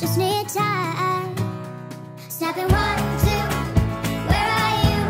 just need time. Stop and watch.